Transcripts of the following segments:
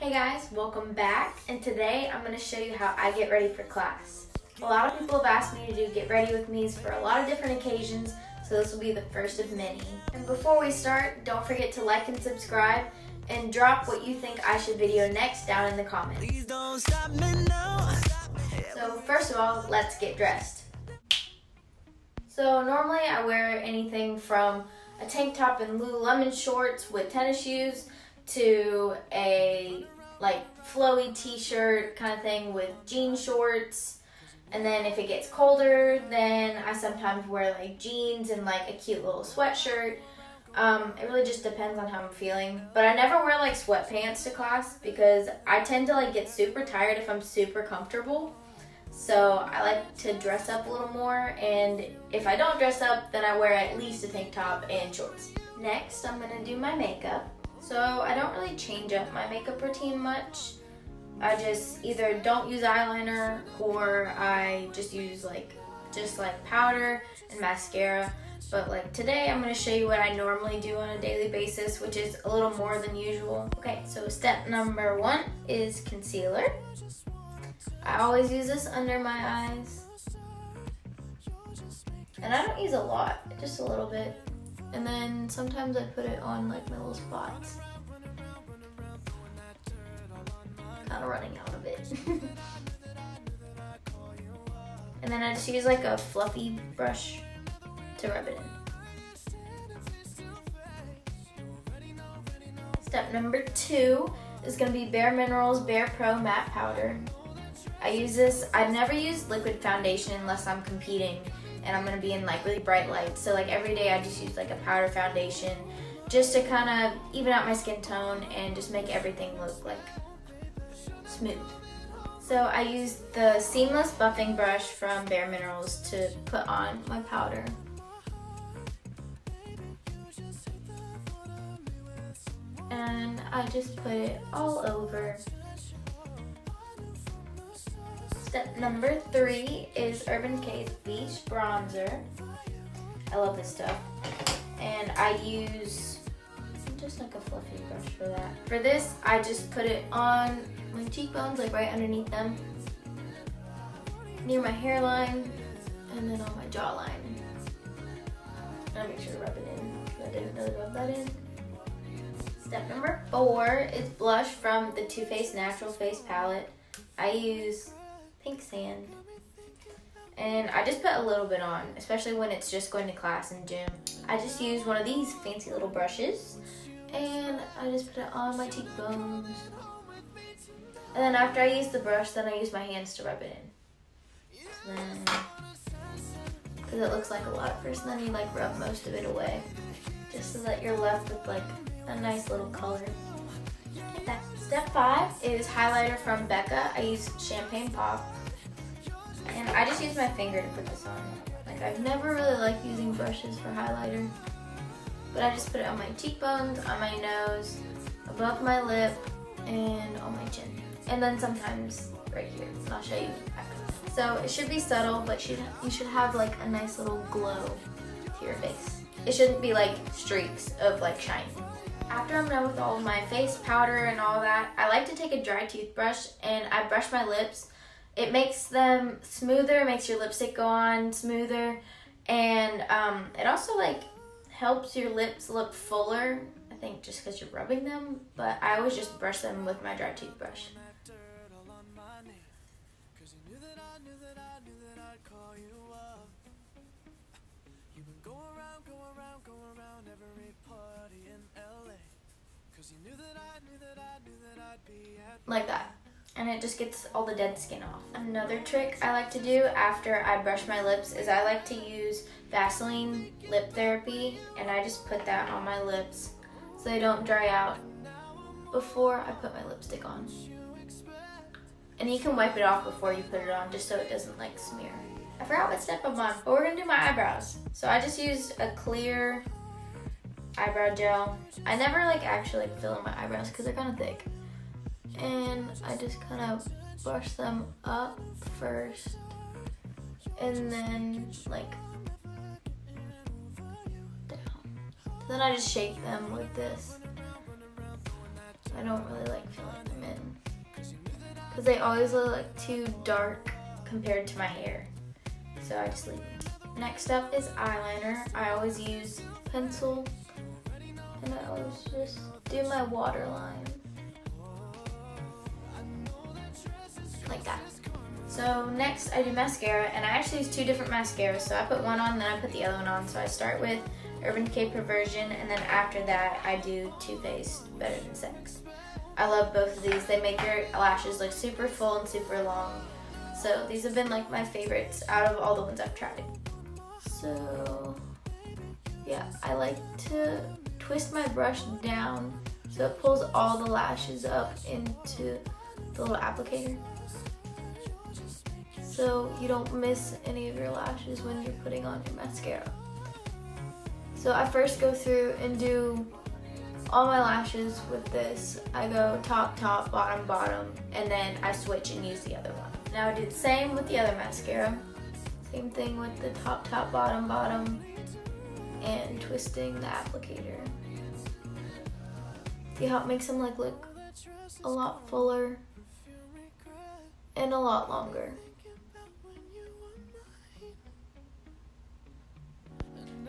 Hey guys, welcome back. And today I'm going to show you how I get ready for class. A lot of people have asked me to do get ready with me's for a lot of different occasions, so this will be the first of many. And before we start, don't forget to like and subscribe and drop what you think I should video next down in the comments. So first of all, let's get dressed. So normally I wear anything from a tank top and Lululemon shorts with tennis shoes to a like flowy t-shirt kind of thing with jean shorts. And then if it gets colder, then I sometimes wear like jeans and like a cute little sweatshirt. Um, it really just depends on how I'm feeling. But I never wear like sweatpants to class because I tend to like get super tired if I'm super comfortable. So I like to dress up a little more and if I don't dress up, then I wear at least a tank top and shorts. Next, I'm gonna do my makeup. So I don't really change up my makeup routine much. I just either don't use eyeliner or I just use like just like powder and mascara. But like today I'm gonna show you what I normally do on a daily basis, which is a little more than usual. Okay, so step number one is concealer. I always use this under my eyes. And I don't use a lot, just a little bit. And then sometimes I put it on like my little spots. Kind of running out of it. and then I just use like a fluffy brush to rub it in. Step number two is gonna be Bare Minerals Bare Pro Matte Powder. I use this, I've never used liquid foundation unless I'm competing and I'm gonna be in like really bright lights. So like every day I just use like a powder foundation just to kind of even out my skin tone and just make everything look like smooth. So I use the Seamless Buffing Brush from Bare Minerals to put on my powder. And I just put it all over Step number three is Urban Decay's Beach Bronzer. I love this stuff. And I use just like a fluffy brush for that. For this, I just put it on my cheekbones, like right underneath them, near my hairline, and then on my jawline. I make sure to rub it in. I didn't really rub that in. Step number four is blush from the Too Faced Natural Face Palette. I use pink sand. And I just put a little bit on, especially when it's just going to class and gym. I just use one of these fancy little brushes and I just put it on my cheekbones. And then after I use the brush, then I use my hands to rub it in. Because it looks like a lot first, then you like rub most of it away. Just so that you're left with like a nice little color. Step five is highlighter from Becca. I use Champagne Pop. And I just use my finger to put this on. Like I've never really liked using brushes for highlighter. But I just put it on my cheekbones, on my nose, above my lip, and on my chin. And then sometimes right here. And I'll show you. So it should be subtle, but should, you should have like a nice little glow to your face. It shouldn't be like streaks of like shine. After I'm done with all my face powder and all that, I like to take a dry toothbrush and I brush my lips. It makes them smoother, makes your lipstick go on smoother, and um, it also like helps your lips look fuller. I think just because you're rubbing them, but I always just brush them with my dry toothbrush. Like that and it just gets all the dead skin off. Another trick I like to do after I brush my lips is I like to use Vaseline lip therapy and I just put that on my lips so they don't dry out before I put my lipstick on. And you can wipe it off before you put it on just so it doesn't like smear. I forgot what step I'm on, but we're gonna do my eyebrows. So I just used a clear eyebrow gel. I never like actually like, fill in my eyebrows because they're kind of thick and I just kind of brush them up first and then like down. then I just shake them with this. I don't really like filling them in. Because they always look like too dark compared to my hair. So I just leave them. Next up is eyeliner. I always use pencil always just do my waterline. Like that. So next I do mascara and I actually use two different mascaras. So I put one on then I put the other one on. So I start with Urban Decay Perversion and then after that I do Too Faced Better Than Sex. I love both of these. They make your lashes look super full and super long. So these have been like my favorites out of all the ones I've tried. So yeah, I like to twist my brush down so it pulls all the lashes up into the little applicator so you don't miss any of your lashes when you're putting on your mascara. So I first go through and do all my lashes with this. I go top, top, bottom, bottom, and then I switch and use the other one. Now I do the same with the other mascara. Same thing with the top, top, bottom, bottom, and twisting the applicator. See how it makes them like look a lot fuller and a lot longer.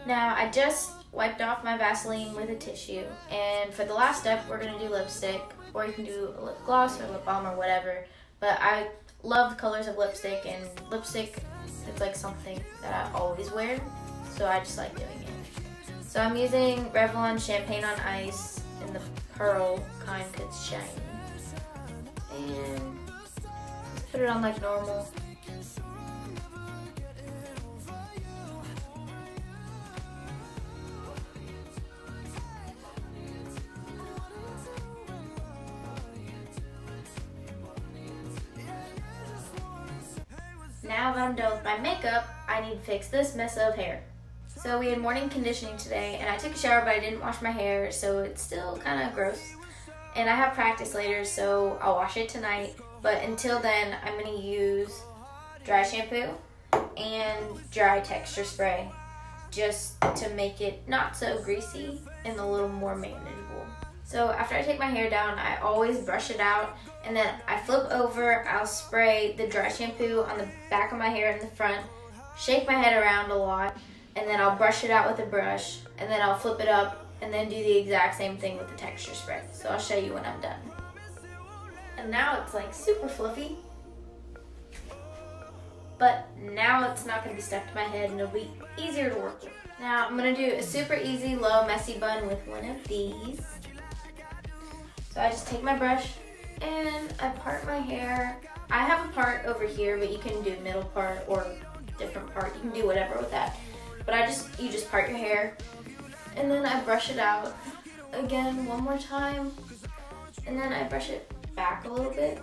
Now, I just wiped off my Vaseline with a tissue, and for the last step, we're gonna do lipstick, or you can do a lip gloss or lip balm or whatever, but I love the colors of lipstick, and lipstick, it's like something that I always wear, so I just like doing it. So I'm using Revlon Champagne on Ice in the pearl kind it's shiny. And put it on like normal. Now that I'm done with my makeup, I need to fix this mess of hair. So we had morning conditioning today and I took a shower but I didn't wash my hair so it's still kind of gross. And I have practice later so I'll wash it tonight. But until then I'm going to use dry shampoo and dry texture spray just to make it not so greasy and a little more manageable. So after I take my hair down, I always brush it out and then I flip over, I'll spray the dry shampoo on the back of my hair in the front, shake my head around a lot, and then I'll brush it out with a brush, and then I'll flip it up, and then do the exact same thing with the texture spray. So I'll show you when I'm done. And now it's like super fluffy. But now it's not gonna be stuck to my head and it'll be easier to work with. Now I'm gonna do a super easy low messy bun with one of these. So I just take my brush and I part my hair. I have a part over here, but you can do middle part or different part. You can do whatever with that. But I just, you just part your hair. And then I brush it out again one more time. And then I brush it back a little bit.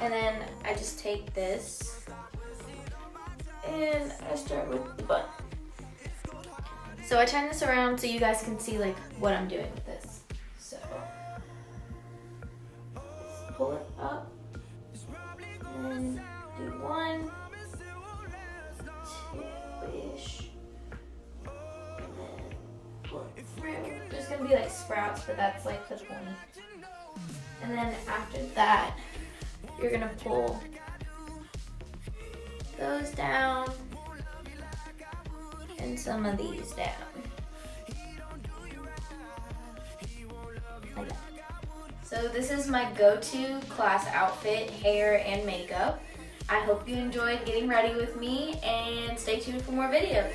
And then I just take this. And I start with the bun. So I turn this around so you guys can see like what I'm doing be like sprouts, but that's like the point. And then after that, you're gonna pull those down and some of these down. Like. So this is my go-to class outfit, hair and makeup. I hope you enjoyed getting ready with me and stay tuned for more videos.